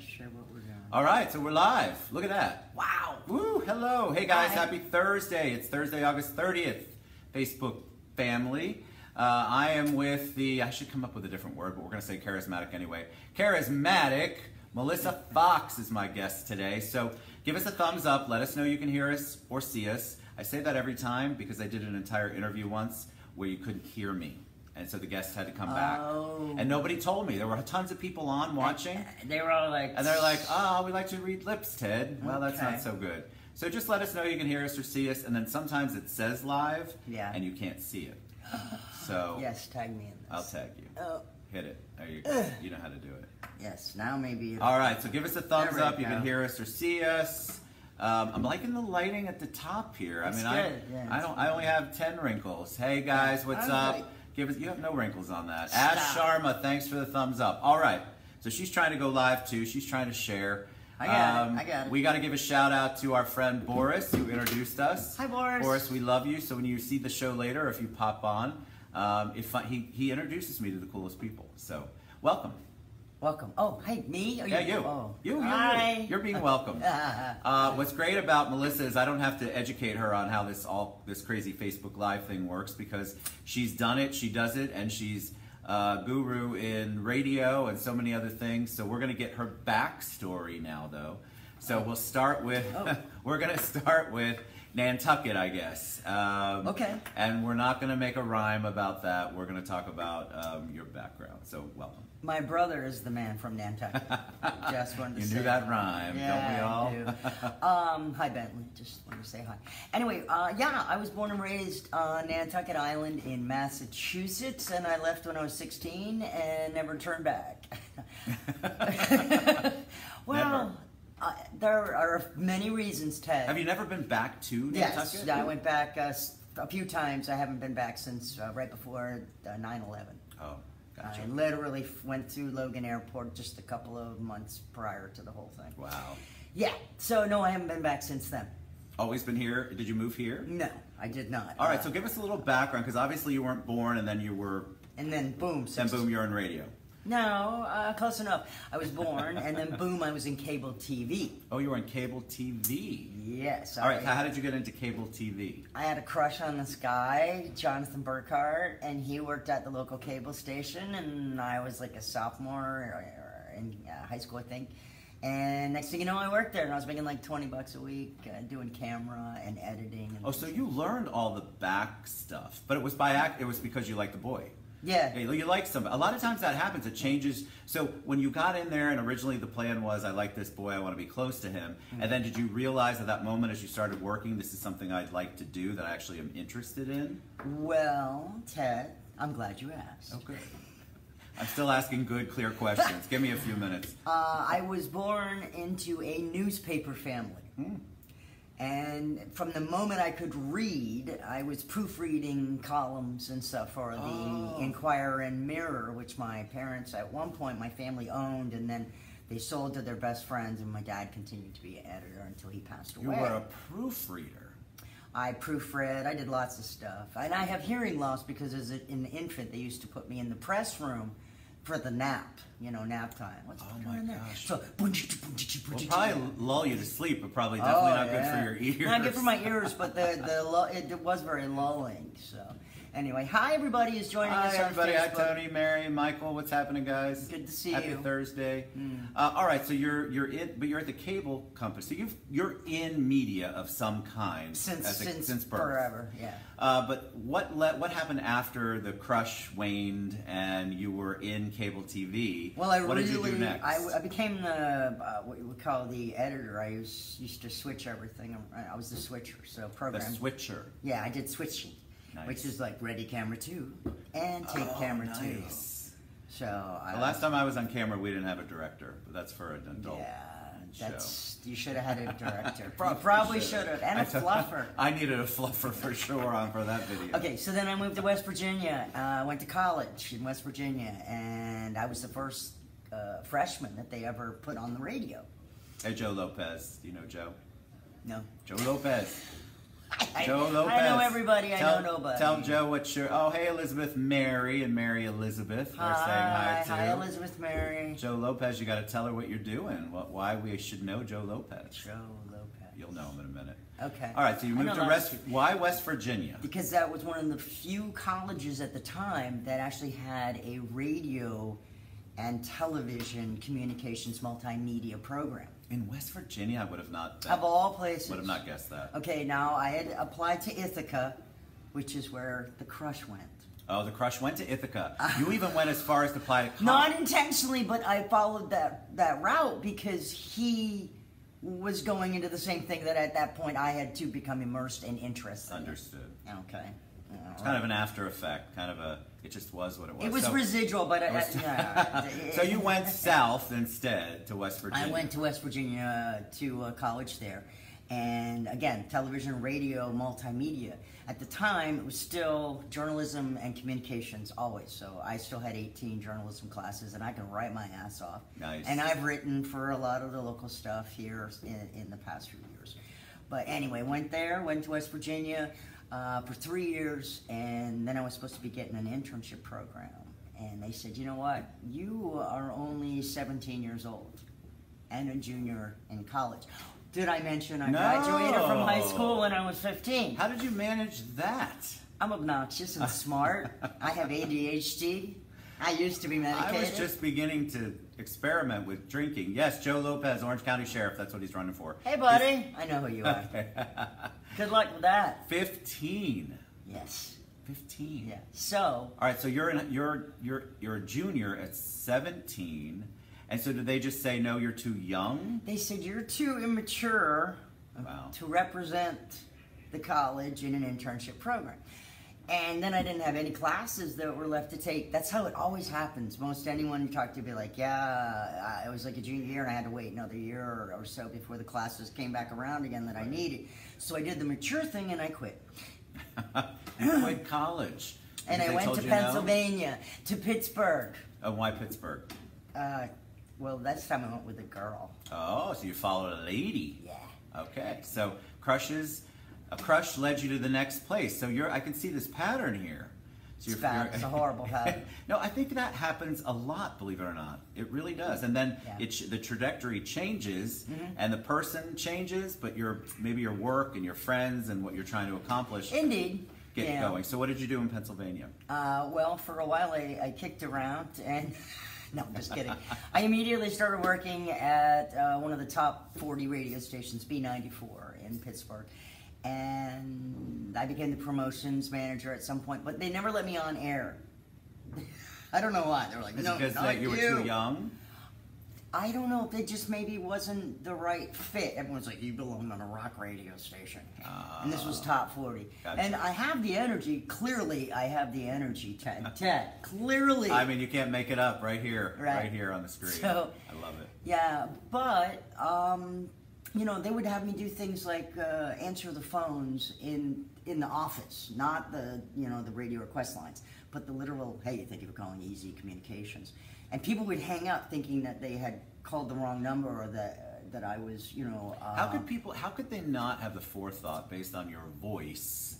not sure what we're doing. All right, so we're live. Look at that. Wow. Woo, hello. Hey guys, Hi. happy Thursday. It's Thursday, August 30th. Facebook family. Uh, I am with the, I should come up with a different word, but we're going to say charismatic anyway. Charismatic. Melissa Foxx is my guest today. So give us a thumbs up. Let us know you can hear us or see us. I say that every time because I did an entire interview once where you couldn't hear me. And so the guests had to come back. Oh. And nobody told me. There were tons of people on watching. They were all like, And they're like, oh, we like to read lips, Ted. Well, that's not so good. So just let us know you can hear us or see us. And then sometimes it says live, Yeah. and you can't see it. So yes, tag me in this. I'll tag you. Oh, Hit it. There you go. You know how to do it. yes. Now maybe. All right, so give us a thumbs up. You can hear us or see us. Um, I'm liking the lighting at the top here. I mean, good, I yeah, I don't. I only have ten wrinkles. Hey guys, what's I'm up? like- Give us. You have no wrinkles on that. Stop. Ash Sharma, thanks for the thumbs up. All right, so she's trying to go live too. She's trying to share. Um, I got it, I got it. We got to give a shout out to our friend Boris who introduced us. Hi, Boris. Boris, we love you. So when you see the show later, if you pop on, um, if I, he he introduces me to the coolest people. So welcome. Welcome. Oh, hey, me? Are Yeah, you. Oh. You, you, Hi. you. You're being welcome. Uh, what's great about Melissa is I don't have to educate her on how this all this crazy Facebook Live thing works because she's done it, she does it, and she's uh, guru in radio and so many other things. So we're gonna get her backstory now, though. So we'll start with Oh. we're gonna start with Nantucket, I guess. Um, Okay. And we're not gonna make a rhyme about that. We're gonna talk about um, your background. So welcome. My brother is the man from Nantucket. Just wanted to You say knew that rhyme, yeah, don't we all? I do. um, hi, Bentley. Just wanted to say hi. Anyway, uh, yeah, I was born and raised on Nantucket Island in Massachusetts, and I left when I was 16 and never turned back. well, uh, there are many reasons, Ted. Have you never been back to Nantucket? Yes, I went back uh, a few times. I haven't been back since uh, right before uh, 9 11. Oh, gotcha. I literally went through Logan Airport just a couple of months prior to the whole thing. Wow. Yeah, so no, I haven't been back since then. Always been here. Did you move here? No, I did not. All right, Uh, so give us a little background because obviously you weren't born and then you were, and then boom. then six- boom, you're in radio. No, uh, close enough. I was born, and then boom, I was in cable TV. Oh, you were on cable TV. Yes. All right, I, how did you get into cable TV? I had a crush on this guy, Jonathan Burkhart, and he worked at the local cable station, and I was like a sophomore or- or in uh, high school, I think. And next thing you know, I worked there, and I was making like twenty bucks a week uh, doing camera and editing. And Oh, so you learned all the back stuff, but it was by act. It was because you liked the boy. Yeah, Yeah, you like somebody. A lot of times that happens. It changes. So when you got in there, and originally the plan was, I like this boy. I want to be close to him. And then did you realize at that moment, as you started working, this is something I'd like to do that I actually am interested in? Well, Ted, I'm glad you asked. Okay. I'm still asking good, clear questions. Give me a few minutes. Uh, I was born into a newspaper family. Hmm. And from the moment I could read, I was proofreading columns and stuff for the Oh. Inquirer and Mirror, which my parents, at one point, my family owned, and then they sold to their best friends, and my dad continued to be an editor until he passed away. You were a proofreader. I proofread. I did lots of stuff, and I have hearing loss because as a, an infant, they used to put me in the press room for the nap. You know, nap time. Let's Oh my in there. gosh. So, probably lull you to sleep, but probably oh, definitely Oh, not good for your ears. Not good for my ears, but the the lu- it, it was very lulling. So, anyway, hi everybody is joining Hi us on everybody. Hi. Tony, Mary, Michael. What's happening, guys? Good to see Happy you. Happy Thursday. Uh, all right, so you're you're in, but you're at the cable company. So you've you're in media of some kind Since a- since, since birth. forever, yeah. Uh, but what let what happened after the crush waned and you were in cable TV? Well, I what really, did you do next? I, I became the uh, what you would call the editor. I was, used to switch everything. I was the switcher, so program. the switcher. Yeah, I did switching, Nice. which is like ready camera two and take Oh, camera nice. two. So I, The last time I was on camera, we didn't have a director, but that's for an adult. yeah, show. that's you should have had a director. you Probably probably should've. and a I t- fluffer. I needed a fluffer for sure on for that video. Okay, so then I moved to West Virginia. Uh, I went to college in West Virginia, and I was the first uh, freshman that they ever put on the radio. Hey, Joe Lopez. Do you know Joe? No. Joe Lopez. Joe Lopez. I know everybody. I tell, know nobody. Tell Joe what your. Oh, hey, Elizabeth Mary and Mary Elizabeth. Hi Hi, hi, Elizabeth Mary. Joe Lopez, you got to tell her what you're doing. What, why we should know Joe Lopez. Joe Lopez. You'll know him in a minute. Okay. All right, so you moved to West. Why West Virginia? Because that was one of the few colleges at the time that actually had a radio and television communications multimedia program. In West Virginia, I would have not. Of all places. Would have not guessed that. Okay, now I had applied to Ithaca, which is where the crush went. Oh, the crush went to Ithaca. Ah. You even went as far as to apply to. Con- Not intentionally, but I followed that that route because he was going into the same thing that at that point I had to become immersed and interested. in. Understood. Okay. It's kind of an after effect, kind of a. It just was what it was. It was So- residual, but it I, was- I- so you went south instead to West Virginia. I went to West Virginia to uh, college there, and again, television, radio, multimedia. At the time, it was still journalism and communications always. So I still had 18 journalism classes, and I can write my ass off. Nice. And I've written for a lot of the local stuff here in, in the past few years. But anyway, went there, went to West Virginia uh, for three years, and then I was supposed to be getting an internship program. And they said, you know what? You are only 17 years old and a junior in college. Did I mention I No. graduated from high school when I was 15? How did you manage that? I'm obnoxious and smart. I have ADHD. I used to be medicated. I was just beginning to experiment with drinking. Yes, Joe Lopez, Orange County Sheriff. That's what he's running for. Hey, buddy. I know who you are. Good luck with that. Fifteen. Yes. Fifteen. Yeah. So, All right, so you're in, you're you're you're a junior at 17, and so did they just say no? You're too young. they said you're too immature Wow. to represent the college in an internship program. And then I didn't have any classes that were left to take. That's how it always happens. Most anyone you talk to be like, yeah, I was like a junior year and I had to wait another year or, or so before the classes came back around again that I needed. So I did the mature thing and I quit. you quit college. And I went to you no? Pennsylvania, to Pittsburgh. Oh, why Pittsburgh? Uh, well, this time I went with a girl. Oh, so you followed a lady. Yeah. Okay, so crushes, a crush led you to the next place. So you're, I can see this pattern here. So It's bad. It's a horrible pattern. no, I think that happens a lot. Believe it or not, it really does. And then Yeah. It the trajectory changes, and the person changes, but your maybe your work and your friends and what you're trying to accomplish Indeed. get yeah. going. So what did you do in Pennsylvania? Uh, well, for a while I, I kicked around and. No, I'm just kidding. I immediately started working at uh, one of the top 40 radio stations, B94 in Pittsburgh. And I became the promotions manager at some point, but they never let me on air. I don't know why. They were like, no, it because not that you were you. too young? I don't know. They just maybe wasn't the right fit. Everyone's like, you belong on a rock radio station, and this was top forty. Gotcha. And I have the energy. Clearly, I have the energy, Ted. Ted, clearly. I mean, you can't make it up right here, right, Right. here on the screen. So- I love it. yeah, but um, you know, they would have me do things like uh, answer the phones in in the office, not the you know the radio request lines, but the literal, hey, thank you for calling EZ Communications, and people would hang up thinking that they had called the wrong number or that that I was, you know. Uh, How could people? How could they not have the forethought based on your voice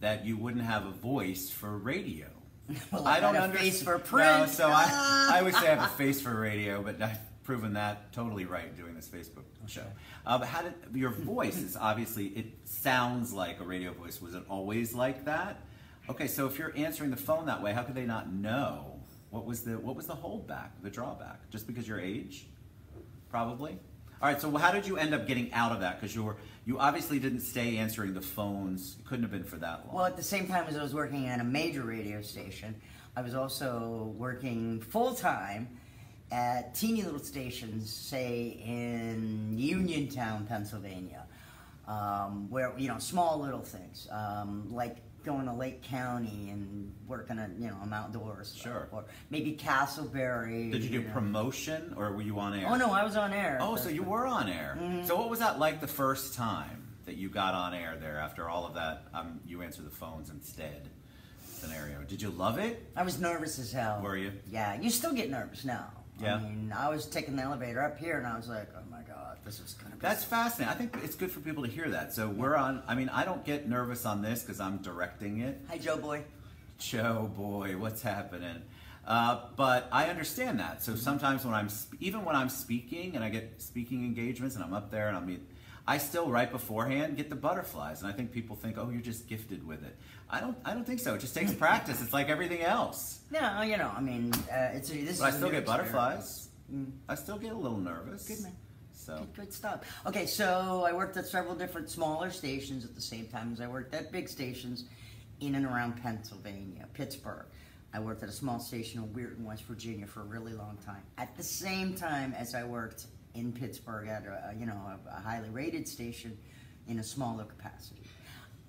that you wouldn't have a voice for radio? Well, I got a underst- face for No, print. so I. I always say I have a face for radio, but I've proven that totally right doing this Facebook show. Uh, but how did your voice is obviously it sounds like a radio voice. Was it always like that? Okay, so if you're answering the phone that way, how could they not know? What was the what was the holdback, the drawback? Just because your age? Probably. All right. So how did you end up getting out of that? Because you were you obviously didn't stay answering the phones. It couldn't have been for that long. Well, at the same time as I was working at a major radio station, I was also working full time at teeny little stations, say in Uniontown, Pennsylvania, um, where you know small little things um, like going to Lake County and working at you know I'm outdoors, Sure. or maybe Casselberry. did you do know. promotion or were you on air? Oh no, I was on air. Oh, so you were on air. Mm-hmm. So what was that like the first time that you got on air there after all of that? Um, you answer the phones instead scenario. Did you love it? I was nervous as hell. Were you? Yeah, you still get nervous now. Yeah. I mean, I was taking the elevator up here, and I was like, oh my god, this is gonna be. That's fascinating. I think it's good for people to hear that. So we're on. I mean, I don't get nervous on this because I'm directing it. Hi, Joe boy. Joe boy, what's happening? Uh, but I understand that. So sometimes when I'm even when I'm speaking and I get speaking engagements and I'm up there and I'm I still right beforehand get the butterflies and I think people think oh you're just gifted with it. I don't I don't think so. It just takes practice. It's like everything else. No, you know, I mean, uh, it's a, this But I still get butterflies. Mm. I still get a little nervous. Good man. So Good, good stuff. Okay, so I worked at several different smaller stations at the same time as I worked at big stations in and around Pennsylvania, Pittsburgh. I worked at a small station in Weirton, West Virginia for a really long time. At the same time as I worked in Pittsburgh at a, you know, a, a highly rated station in a smaller capacity.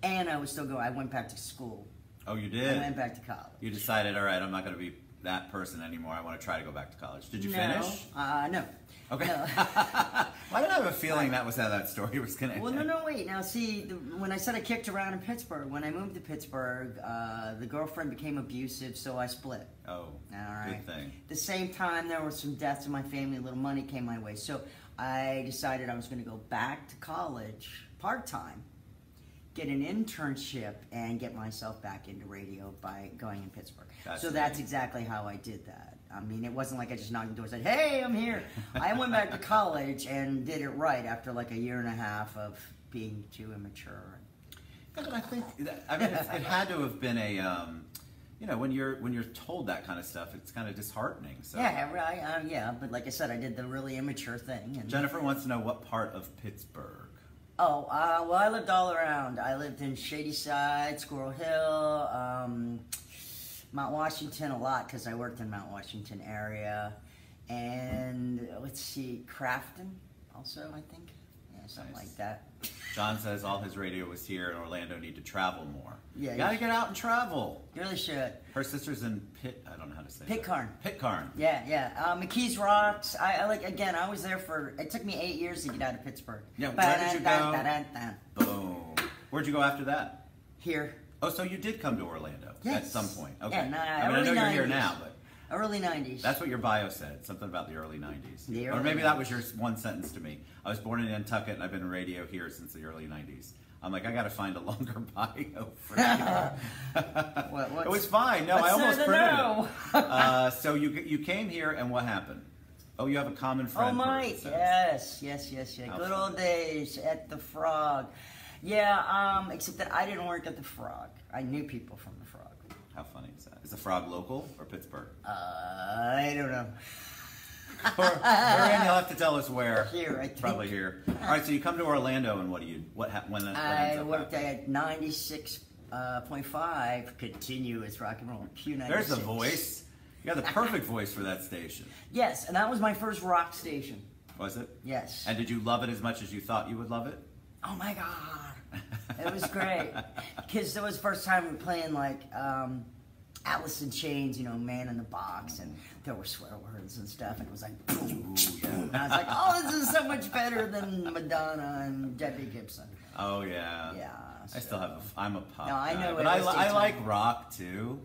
And I was still going, I went back to school. oh you did. I went back to college. You decided all right. I'm not going to be that person anymore. I want to try to go back to college. Did you no, finish? Uh, no. Okay. No. Why did I have a feeling that was how that story was going to end? Well, no, no, wait. Now, see, the, when I said I kicked around in Pittsburgh, when I moved to Pittsburgh, uh, the girlfriend became abusive, so I split. Oh, All right. good thing. the same time, there were some deaths in my family. A little money came my way, so I decided I was going to go back to college part time, get an internship, and get myself back into radio by going in Pittsburgh. That's so that's amazing. exactly how I did that. I mean, it wasn't like I just knocked on the door and said, "Hey, I'm here." I went back to college and did it right after like a year and a half of being too immature. Yeah, but I think that, I mean it, it had to have been a um, you know when you're when you're told that kind of stuff, it's kind of disheartening. So Yeah, right. Uh, yeah, but like I said, I did the really immature thing. And Jennifer wants to know what part of Pittsburgh. Oh, uh, well, I lived all around. I lived in Shadyside, Squirrel Hill, um, Mount Washington a lot because I worked in Mount Washington area, and let's see, Crafton also, I think, yeah, something Nice. like that. John says all his radio was here in Orlando. Need to travel more. Yeah, you gotta get out and travel. You really should. Her sister's in Pit. I don't know how to say. Pitcairn. That. Pitcairn. Yeah, yeah. Uh, McKees Rocks. I, I like again. I was there for. It took me eight years to get out of Pittsburgh. Yeah, where did you go? Boom. Where'd you go after that? Here, Oh, so you did come to Orlando at some point. Okay. Yeah, no, I mean, I know you're here 90s. now, but early '90s. That's what your bio said. Something about the early '90s, The or early maybe that was your one sentence to me. I was born in Nantucket, and I've been in radio here since the early '90s. I'm like, I got to find a longer bio for you. What- it was fine. No, I almost printed know? it. uh, so you you came here, and what happened? Oh, you have a common friend. Oh, Mike. Yes, yes, yes, yes. How Good fun. old days at the Frog. Yeah, um, except that I didn't work at the Frog. I knew people from. How funny is that? Is the frog local or Pittsburgh? Uh, I don't know. or, or and you'll have to tell us where. Here, I think. Probably here. All right, so you come to Orlando, and what do you? What hap- when? what ends I worked happening? at 96.5 continuous rock and roll. Q96. There's the voice. You got the perfect voice for that station. Yes, and that was my first rock station. Was it? Yes. And did you love it as much as you thought you would love it? Oh my god, it was great because it was the first time we were playing like um, Alice in Chains, you know, Man in the Box, and there were swear words and stuff, and it was like, boom, boom. And I was like, oh, this is so much better than Madonna and Debbie Gibson. Oh yeah. Yeah. I still have. A, I'm a pop. No, I guy, know but I, I like rock too.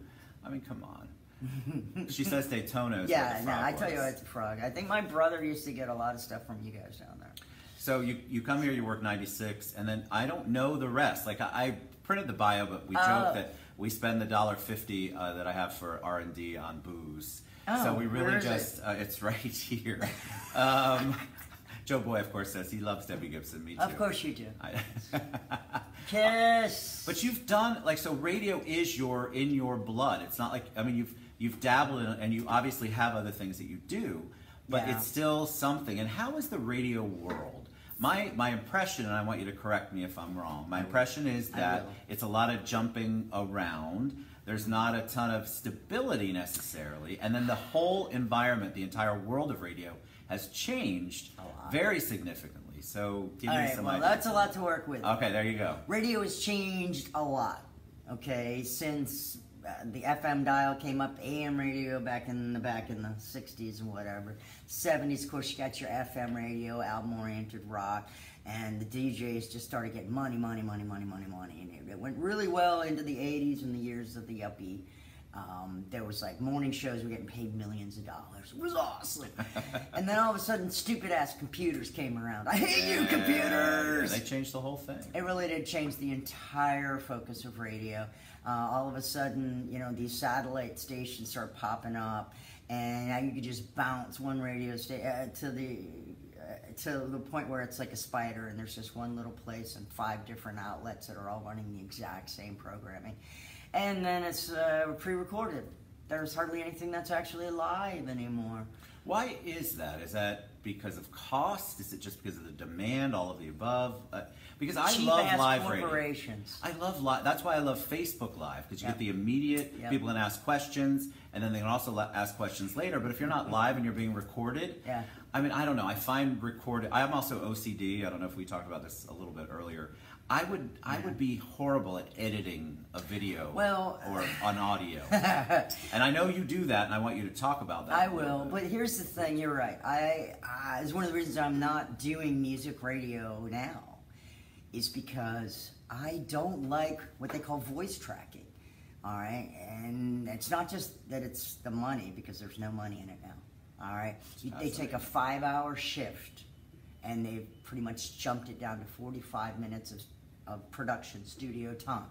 I mean, come on. she says Daytona. Is Yeah, no, I tell you was. it's a frog. I think my brother used to get a lot of stuff from you guys down there. So you you come here, you work 96, and then I don't know the rest. Like I, I printed the bio, but we Oh. joke that we spend the dollar fifty uh, that I have for R and D on booze. so Oh, we really just uh, it's right here. um, Joe Boy, of course, says he loves Debbie Gibson. Me too. Of course you do. I, Kiss. but you've done like so. Radio is your in your blood. It's not like I mean you've you've dabbled in and you obviously have other things that you do, but Yeah. it's still something. And how is the radio world? My my impression, and I want you to correct me if I'm wrong. My impression is that it's a lot of jumping around. There's not a ton of stability necessarily, and then the whole environment, the entire world of radio, has changed A lot. very significantly. So give All me right, some well, ideas. that's a lot to work with. Okay, there you go. radio has changed a lot okay since uh, the fm dial came up am radio back in the back in the 60s and whatever 70s of course you got your fm radio album oriented rock and the djs just started getting money money money money money money and it, it went really well into the 80s and the years of the yuppie. Um, there was like morning shows were getting paid millions of dollars. It was awesome. and then all of a sudden, stupid ass computers came around. I hate you, Yeah, computers. They changed the whole thing. It really did change the entire focus of radio. Uh, all of a sudden, you know, these satellite stations start popping up, and now you could just bounce one radio station uh, to the uh, to the point where it's like a spider, and there's just one little place and five different outlets that are all running the exact same programming, and then it's uh, pre-recorded. There's hardly anything that's actually live anymore. Why is that? Is that because of cost? Is it just because of the demand? All of the above? Uh, because I Cheap love live radio. I love live. That's why I love Facebook Live because you Yep. get the immediate. Yep. People can ask questions, and then they can also ask questions later. But if you're not live and you're being recorded, Yeah. I mean, I don't know. I find recorded. I'm also OCD. I don't know if we talked about this a little bit earlier. I would I would be horrible at editing a video Well- or an audio. and I know you do that, and I want you to talk about that. I will, bit. but here's the thing. You're right. I, I is one of the reasons I'm not doing music radio now, is because I don't like what they call voice tracking. All right, and it's not just that it's the money because there's no money in it now. All right, You- they take a five-hour shift, and they've pretty much jumped it down to 45 minutes of, of production studio time,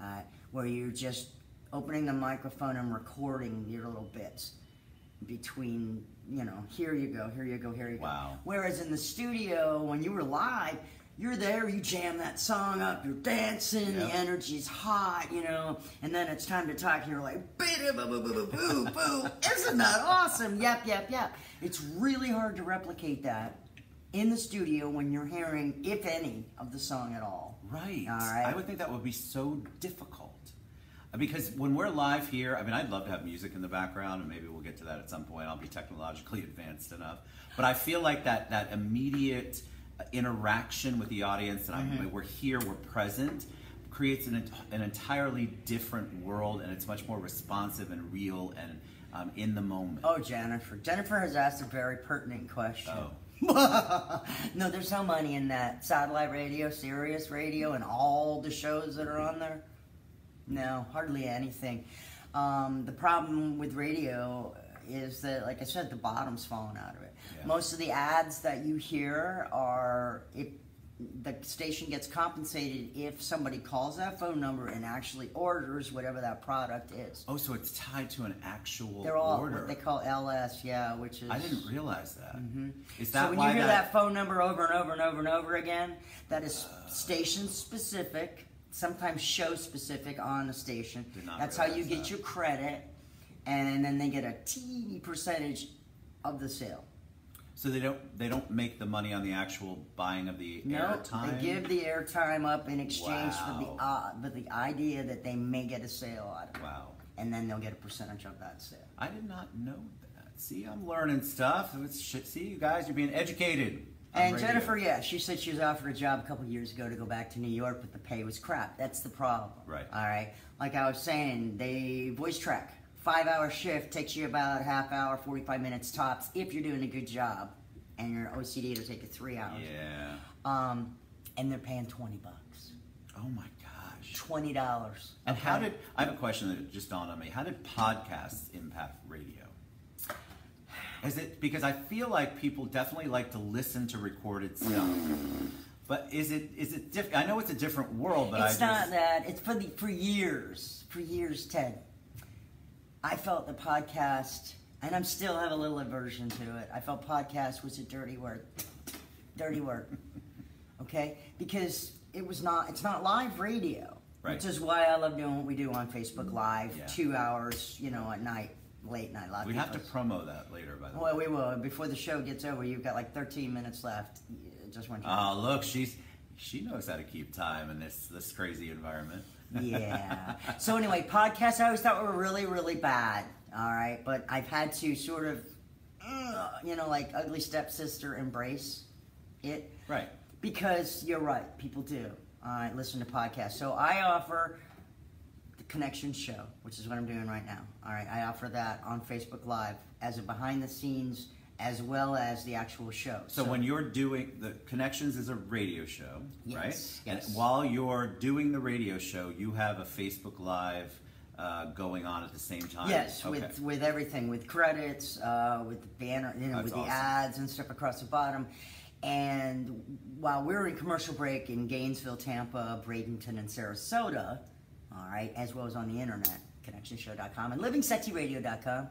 uh, where you're just opening the microphone and recording your little bits between you know here you go here you go here you go Wow. whereas in the studio when you were live you're there you jam that song up you're dancing Yep. the energy's hot you know and then it's time to talk and you're like boo boo boo boo boo isn't that awesome yep yep yep it's really hard to replicate that in the studio when you're hearing if any of the song at all Right. All right. I would think that would be so difficult. Because when we're live here, I mean, I'd love to have music in the background, and maybe we'll get to that at some point. I'll be technologically advanced enough. But I feel like that, that immediate interaction with the audience, and Mm-hmm. I, we're here, we're present, creates an, an entirely different world, and it's much more responsive and real and um, in the moment. Oh, Jennifer. Jennifer has asked a very pertinent question. Oh. no, there's no money in that. Satellite radio, Sirius radio, and all the shows that are on there. No, hardly anything. Um, the problem with radio is that, like I said, the bottom's falling out of it. Yeah. Most of the ads that you hear are if the station gets compensated if somebody calls that phone number and actually orders whatever that product is. Oh, so it's tied to an actual They're all order. what they call LS, yeah, which is I didn't realize that. Is Mm-hmm. So that when why you hear that, phone number over and over and over and over again, that is station specific, sometimes show specific on the station. That's how you get that. your credit, and then they get a teeny percentage of the sale. So they don't they don't make the money on the actual buying of the No, airtime. they give the airtime up in exchange for the Wow. uh, but the idea that they may get a sale out of it, Wow, and then they'll get a percentage of that sale. I did not know that. See, I'm learning stuff. See, you guys, you're being educated. And radio. Jennifer, yeah, she said she was offered a job a couple years ago to go back to New York, but the pay was crap. That's the problem. Right. All right. Like I was saying, they voice track. Five hour shift takes you about half hour, 45 minutes tops if you're doing a good job. And your OCD will take you three hours. Yeah. Um, and they're paying 20 bucks. Oh my gosh. $20. And how did I have a question that just dawned on me? How did podcasts impact radio? Is it because I feel like people definitely like to listen to recorded stuff, but is it is it diff- I know it's a different world, but it's I not just, that. It's for the for years, for years, Ted. I felt the podcast, and I'm still have a little aversion to it. I felt podcast was a dirty word, dirty word. Okay, because it was not. It's not live radio, Right. which is why I love doing what we do on Facebook Live, Yeah. two hours, you know, at night, late night. Lot of we have to promo that later. By the way. Well, we will before the show gets over. You've got like 13 minutes left. Just to- Oh, ah, look, she's she knows how to keep time in this this crazy environment. Yeah. So anyway, podcasts I always thought were really, really bad. All right, but I've had to sort of, uh, you know, like ugly stepsister embrace it right. because you're right. People do. All right, listen to podcasts. So I offer the Connection Show, which is what I'm doing right now. All right, I offer that on Facebook Live as a behind the scenes as well as the actual show. So, when you're doing the connections is a radio show, Yes, right? yes. And while you're doing the radio show, you have a Facebook Live uh, going on at the same time. Yes, Okay. with with everything, with credits, uh, with the banner, you know, That's with the ads and stuff across the bottom. And while we're in commercial break in Gainesville, Tampa, Bradenton, and Sarasota, all right, as well as on the internet, connectionshow.com and livingsexyradio.com.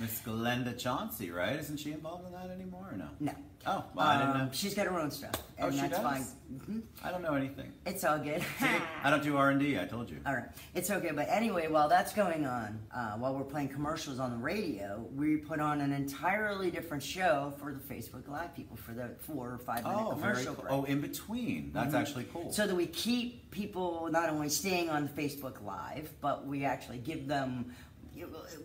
Miss Glenda Chauncey, right? Isn't she involved in that anymore or no? No. Oh, well, I didn't Um, know. She's got her own stuff, and Oh, she that's does? fine. hmm I don't know anything. It's all good. See, I don't do R and D. I told you. All right, it's okay. But anyway, while that's going on, uh, while we're playing commercials on the radio, we put on an entirely different show for the Facebook Live people for the four or five minute Oh, very commercial cool. break. Oh, in between. That's Mhm. actually cool. So that we keep people not only staying on Facebook Live, but we actually give them.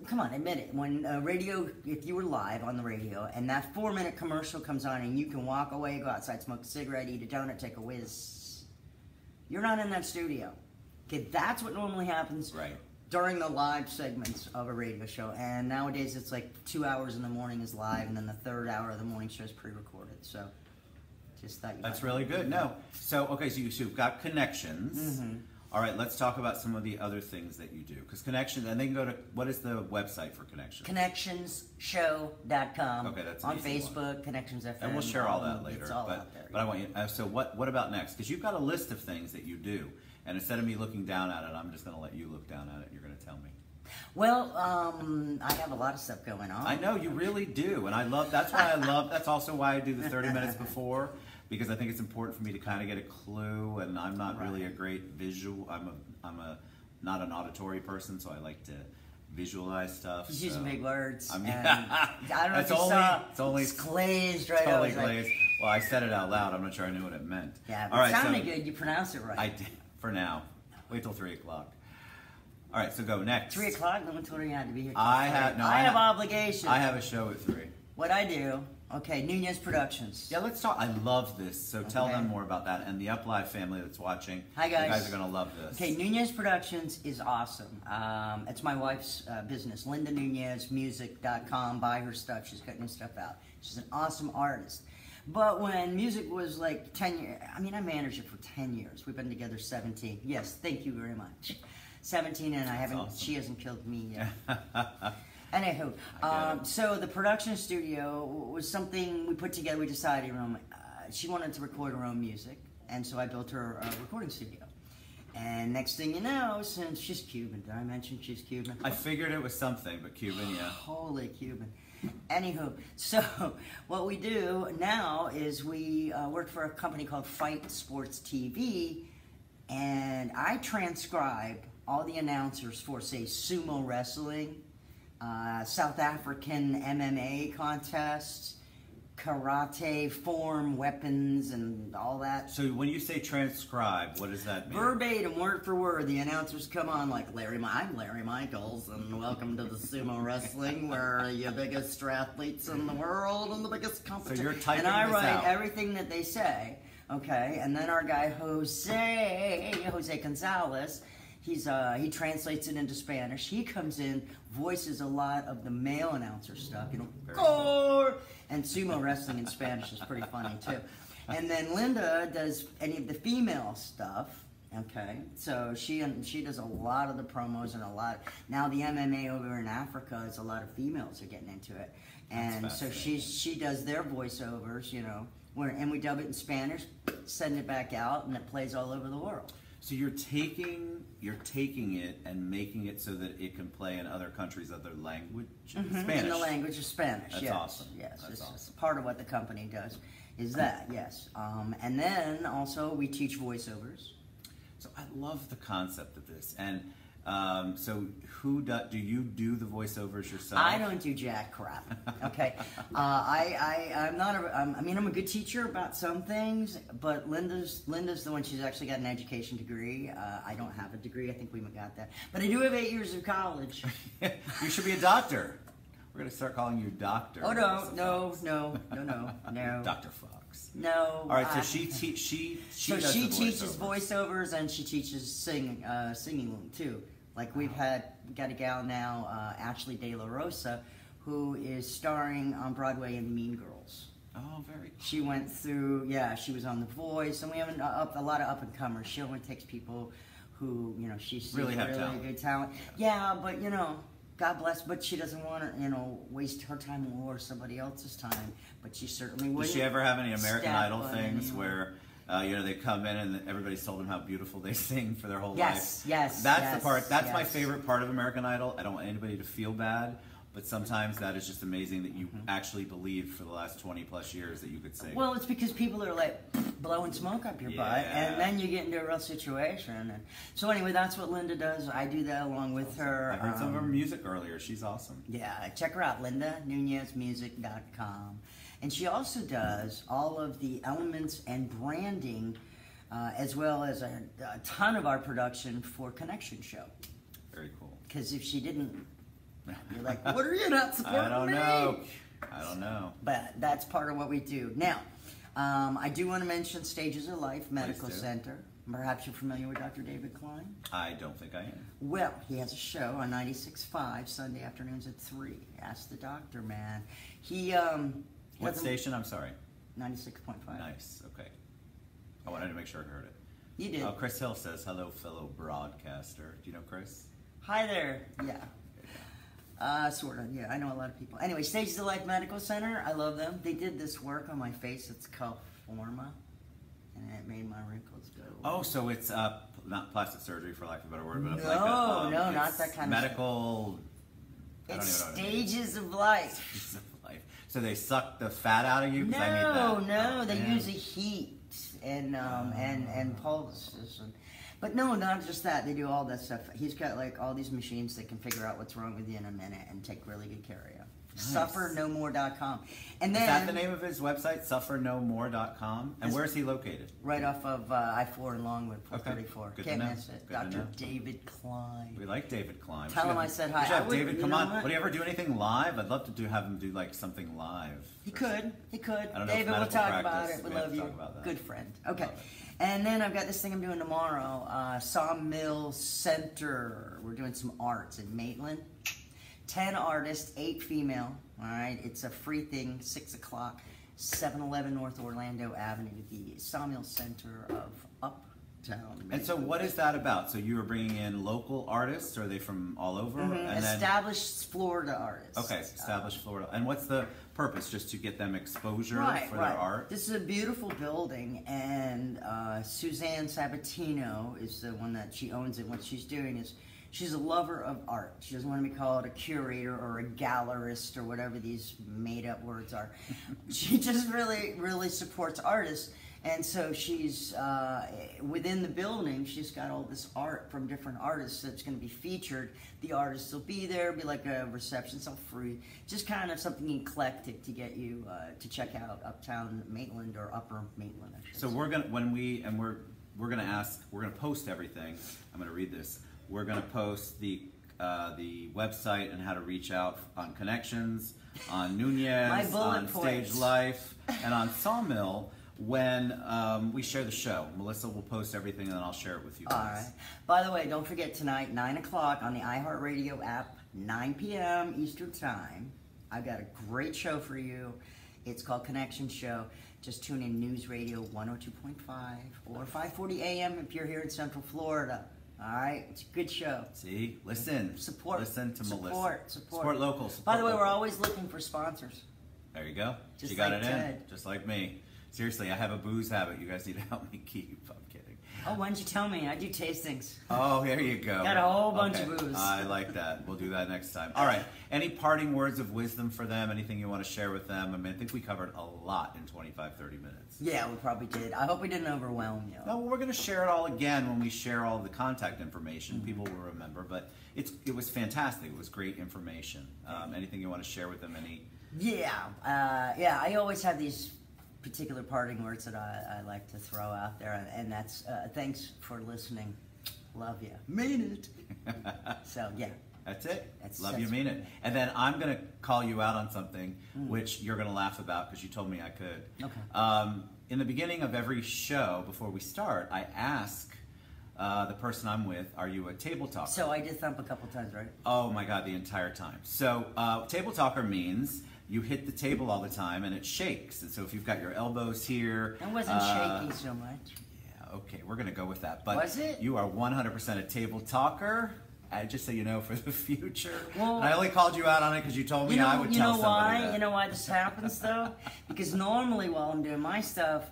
Come on, admit it. When uh, radio, if you were live on the radio, and that four-minute commercial comes on, and you can walk away, go outside, smoke a cigarette, eat a donut, take a whiz, you're not in that studio. Okay, that's what normally happens right. during the live segments of a radio show. And nowadays, it's like two hours in the morning is live, and then the third hour of the morning show is pre-recorded. So, just thought. That's really good. No. So okay, so, you, so you've got connections. Mhm. All right, let's talk about some of the other things that you do. Because connections, and they can go to what is the website for connections? connectionsshow.com Okay, that's an on easy Facebook, Connections FM. and we'll share all um, that later. It's all but out there. but I want you. Uh, so what what about next? Because you've got a list of things that you do, and instead of me looking down at it, I'm just going to let you look down at it. You're going to tell me. well, um, I have a lot of stuff going on. I know you really do, and I love. That's why I love. That's also why I do the 30 minutes before, because I think it's important for me to kind of get a clue. And I'm not really a great visual. I'm a I'm a not an auditory person, so I like to visualize stuff. He's using big words. I'm- and I don't know It's if you only- saw. it's only- glazed right Totally glazed. Well, I said it out loud. I'm not sure I knew what it meant. Yeah, but All right, it sounded so good. You pronounced it right. I did for now. Wait till three o'clock. All right, so go next. Three o'clock. No one told you had to be here. I have- no, I, I have ha- obligations. I have a show at three. What I do. Okay, Nunez Productions. Yeah, let's talk. I love this. So tell them more about that and the Uplive family that's watching. Hi, guys. You guys are gonna love this. Okay, Nunez Productions is awesome. Um, it's my wife's uh, business, Linda Nunez Music.com. Buy her stuff. She's cutting stuff out. She's an awesome artist. But when music was like 10 years, I mean, I managed it for 10 years. We've been together 17. Yes, thank you very much. 17, and I haven't, awesome. she hasn't killed me yet. Anywho, um, so the production studio was something we put together. We decided, um, uh, she wanted to record her own music, and so I built her a recording studio. And next thing you know, since she's Cuban, did I mention she's Cuban? I figured it was something, but Cuban, yeah. Holy Cuban. Anywho, so what we do now is we uh, work for a company called Fight Sports TV, and I transcribe all the announcers for, say, sumo wrestling, uh, South African MMA contests, karate form, weapons, and all that. So when you say transcribe, what does that mean? Verbatim, word for word, the announcers come on like Larry. I'm Larry Michaels, and welcome to the sumo wrestling, where the biggest athletes in the world and the biggest competition. So you're typing and I write out. everything that they say. Okay, and then our guy Jose Jose Gonzalez. He's uh, he translates it into Spanish. He comes in, voices a lot of the male announcer stuff. You know, "Gore!" and sumo wrestling in Spanish is pretty funny too. And then Linda does any of the female stuff. Okay, so she she does a lot of the promos and a lot. Now the MMA over in Africa is a lot of females are getting into it, and so she she does their voiceovers. You know, where and we dub it in Spanish, send it back out, and it plays all over the world. So you're taking you're taking it and making it so that it can play in other countries, other language, Mhm, Spanish. In the language of Spanish. That's yes. awesome. Yes, That's it's awesome. part of what the company does. Is that yes? Um, and then also we teach voiceovers. So I love the concept of this. And um, so who do, do you do the voiceovers yourself? I don't do jack crap. Okay, uh, I, I I'm not a. I'm, I mean, I'm a good teacher about some things, but Linda's Linda's the one. She's actually got an education degree. Uh, I don't have a degree. I think we got that, but I do have eight years of college. you should be a doctor. We're gonna start calling you Doctor. Oh no, no, no, no, no, no, Doctor Foxx. no. All right, so I- she te- she she so she teaches voiceovers. voiceovers and she teaches sing uh, singing too. Like we've had got a gal now, uh, Ashley De La Rosa, who is starring on Broadway in Mean Girls. Oh, very. She went through, yeah, she was on The Voice, and we have an, uh, up, a lot of up and comers. She only takes people who you know she's Really really, talent. good talent. Yeah, but you know, God bless, but she doesn't want to you know waste her time or somebody else's time. But she certainly would. Does she ever have any American Idol things where uh, you know they come in and everybody's told them how beautiful they sing for their whole life. Yes, life? yes, That's yes, the part. That's my favorite part of American Idol. I don't want anybody to feel bad, but sometimes that is just amazing that you actually believed for the last twenty plus years that you could sing. Mm-hmm. Well, it's because people are like blowing smoke up your butt, and then you get into a real situation. And so anyway, that's what Linda does. I do that along with her. I heard some of her Um, music earlier. She's awesome. Yeah, check her out, lindanunezmusic.com. And she also does all of the elements and branding, uh, as well as a, a ton of our production for Connection Show. Very cool. Because if she didn't, you're like, what are you not supporting I don't me? know. I don't know. But that's part of what we do. Now, um, I do want to mention Stages of Life Medical. Center. Perhaps you're familiar with Dr. David Klein. I don't think I am. Well, he has a show on 96.5 Sunday afternoons at 3. Ask the doctor, man. He, um, he What station? I'm sorry. 96.5. Nice. Okay. I wanted to make sure I heard it. You did. Oh, Chris Hill says, hello, fellow broadcaster. Do you know Chris? Hi there. Yeah. Uh, sort of. Yeah, I know a lot of people. Anyway, Stages of Life Medical Center. I love them. They did this work on my face. It's called Forma, and it made my wrinkles go. Oh, so it's uh, not plastic surgery, for lack of a better word, but No, like a, um, no, not that kind of medical. It's even know what. Stages of Life. Stages of life. So they suck the fat out of you? 'Cause I need No, that. no, Oh, they use a heat and um, and and pulses and. But no, not just that. They do all that stuff. He's got like all these machines that can figure out what's wrong with you in a minute and take really good care of you. Nice. SufferNoMore.com. And then Is that the name of his website? SufferNoMore.com? And where is he located? right off of uh, I-4 in Longwood, Okay, 434. good to Can't know, miss it. good Dr. David Klein. We like David Klein. Tell him have- I said hi. I have David come on. what? Would he ever do anything live? I'd love to do have him do like something live. He could. He could. I don't know David, we'll medical talk about it. We we love you. talk about that. Good friend. Okay. And then I've got this thing I'm doing tomorrow. Uh, Sawmill Center. We're doing some arts in Maitland. Ten artists, eight female. All right. It's a free thing. Six o'clock. 711 North Orlando Avenue, the Sawmill Center of Uptown. And so, what is that about? So, you are bringing in local artists? Or are they from all over? And then, Established Florida artists. okay, established Florida. And what's the purpose? Just to get them exposure right, for right. their art? This is a beautiful building, and uh, Suzanne Sabatino is the one that she owns it. What she's doing is she's a lover of art. She doesn't want to be called a curator or a gallerist or whatever these made-up words are. she just really, really supports artists. And so she's uh, within the building. She's got all this art from different artists that's going to be featured. The artists will be there, be like a reception, all free. Just kind of something eclectic to get you uh, to check out Uptown Maitland or Upper Maitland. So say. we're gonna when we and we're we're gonna ask we're gonna post everything. I'm gonna read this. We're gonna post the uh, the website and how to reach out on connections, on Nunez, on Stage. Life, and on Sawmill. When um, we share the show, Melissa will post everything and then I'll share it with you All guys. right. By the way, don't forget tonight, 9 o'clock on the iHeartRadio app, 9 p.m. Eastern Time. I've got a great show for you. It's called Connection Show. Just tune in News Radio 102.5 or 5:40 a.m. if you're here in Central Florida. All right, it's a good show. See, listen, Support. listen to support, Melissa. Support. local. Support By the way, we're always looking for sponsors. There you go. Just you got like it Ted. in, just like me. Seriously, I have a booze habit. You guys need to help me keep. Oh, why don't you tell me? I do tastings. Oh, there you go. Got a whole bunch Okay, of booze. I like that. We'll do that next time. All right. Any parting words of wisdom for them? Anything you want to share with them? I mean, I think we covered a lot in 25, 30 minutes. Yeah, we probably did. I hope we didn't overwhelm you. No, we're going to share it all again when we share all the contact information. Mm-hmm. People will remember, but it's it was fantastic. It was great information. Um, anything you want to share with them? Any? Yeah, uh, yeah. I always have these particular parting words that I, I like to throw out there, and, and that's uh, thanks for listening. Love you. Mean it. So yeah, That's it. That's- Love you, mean it. And then I'm going to call you out on something Mm. which you're going to laugh about because you told me I could. Okay. Um, in the beginning of every show, before we start, I ask uh, the person I'm with, "Are you a table talker?" so I did thump a couple times, right? Oh my god, the entire time. So, uh, table talker means you hit the table all the time and it shakes. And so, if you've got your elbows here, It wasn't uh, shaky so much. Yeah, okay, we're gonna go with that. But Was it? you are 100% a table talker. Uh, just so you know for the future. Well- I only called you out on it because you told me You know, I would you tell know somebody why? that. You know why this happens though? because normally while I'm doing my stuff,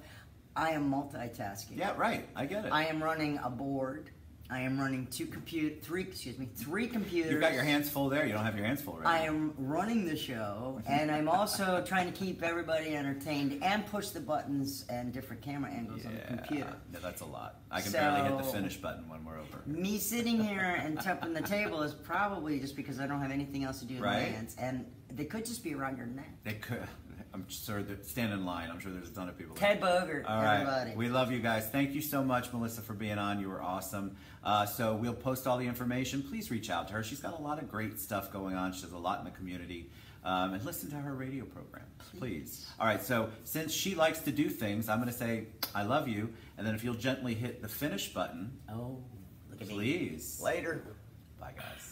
I am multitasking. Yeah, right. I get it. I am running a board. I am running two compute, three, excuse me, three computers. You've got your hands full there. You don't have your hands full right I am running the show, and I'm also trying to keep everybody entertained and push the buttons and different camera angles on the computer. Yeah, that's a lot. I can barely hit the finish button when we're over. Me sitting here and tapping the table is probably just because I don't have anything else to do with my Right. hands, and they could just be around your neck. They could. I'm sure that stand in line. I'm sure there's a ton of people. Ted Bogert, All right. everybody. We love you guys. Thank you so much, Melissa, for being on. You were awesome. Uh, so we'll post all the information. Please reach out to her. She's got a lot of great stuff going on. She does a lot in the community. Um, and listen to her radio program, please. All right. So since she likes to do things, I'm going to say I love you, and then if you'll gently hit the finish button, oh, look at me. please. Later. Bye, guys.